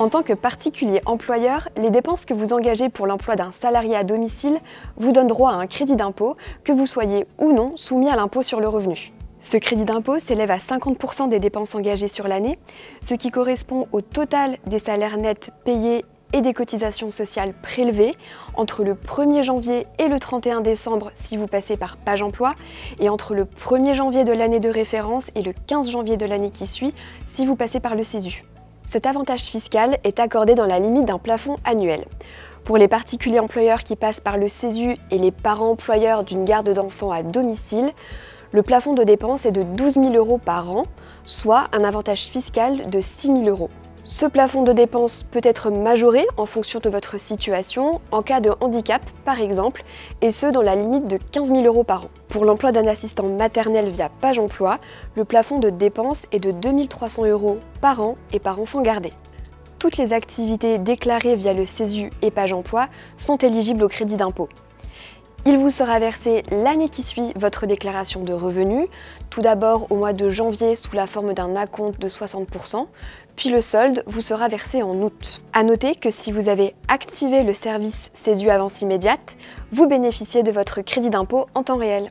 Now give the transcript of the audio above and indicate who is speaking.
Speaker 1: En tant que particulier employeur, les dépenses que vous engagez pour l'emploi d'un salarié à domicile vous donnent droit à un crédit d'impôt, que vous soyez ou non soumis à l'impôt sur le revenu. Ce crédit d'impôt s'élève à 50% des dépenses engagées sur l'année, ce qui correspond au total des salaires nets payés et des cotisations sociales prélevées entre le 1er janvier et le 31 décembre si vous passez par page emploi et entre le 1er janvier de l'année de référence et le 15 janvier de l'année qui suit si vous passez par le CESU. Cet avantage fiscal est accordé dans la limite d'un plafond annuel. Pour les particuliers employeurs qui passent par le CESU et les parents employeurs d'une garde d'enfants à domicile, le plafond de dépenses est de 12 000 euros par an, soit un avantage fiscal de 6 000 euros. Ce plafond de dépenses peut être majoré en fonction de votre situation, en cas de handicap par exemple, et ce dans la limite de 15 000 euros par an. Pour l'emploi d'un assistant maternel via Page Emploi, le plafond de dépenses est de 2300 euros par an et par enfant gardé. Toutes les activités déclarées via le CESU et Page Emploi sont éligibles au crédit d'impôt. Il vous sera versé l'année qui suit votre déclaration de revenus, tout d'abord au mois de janvier sous la forme d'un acompte de 60%, puis le solde vous sera versé en août. A noter que si vous avez activé le service CESU Avance Immédiate, vous bénéficiez de votre crédit d'impôt en temps réel.